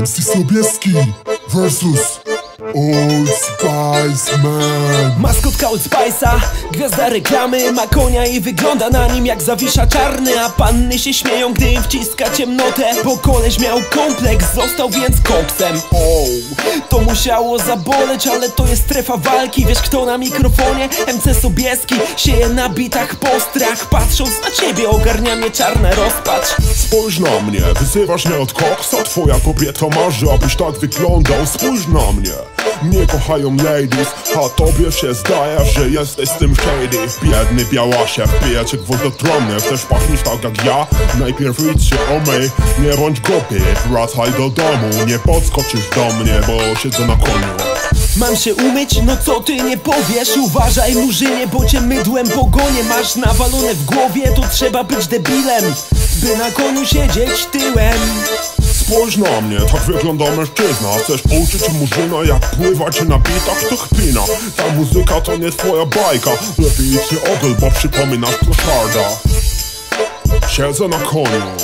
MC Sobieski versus Old Spice Man. Maskotka Old Spice'a, gwiazda reklamy Ma konia i wygląda na nim jak zawisza czarny A panny się śmieją, gdy im wciska ciemnotę Bo koleś miał kompleks, został więc koksem. O, to musiało zaboleć, ale to jest strefa walki. Wiesz kto na mikrofonie? MC Sobieski. Sieje na bitach postrach Patrząc na ciebie ogarnia mnie czarna rozpacz. Spójrz na mnie, wyzywasz mnie od koksa? Twoja kobieta marzy, abyś tak wyglądał? Spójrz na mnie mnie kochają ladies, a tobie się zdaje, że jesteś z tym shady Biedny białasie, wbija cię gwóźdź do trumny Chcesz pachnieć tak jak ja? Najpierw idź się omyj Nie bądź głupi, wracaj do domu Nie podskoczysz do mnie, bo siedzę na koniu Mam się umyć? No co ty nie powiesz? Uważaj murzynie, bo cię mydłem pogonie Masz nawalone w głowie, to trzeba być debilem By na koniu siedzieć tyłem Spójrz na mnie, tak wygląda mężczyzna. Chcesz uczyć murzyna jak pływać na bitach, to chpina Ta muzyka to nie twoja bajka. Lepiej idź nie ogol, bo przypominasz kloszarda Siedzę na koniu